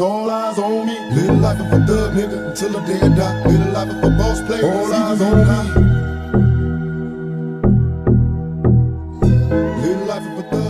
All eyes on me. Little life of a thug nigga until the day I die. Little life of a boss player. All eyes on me. Little life of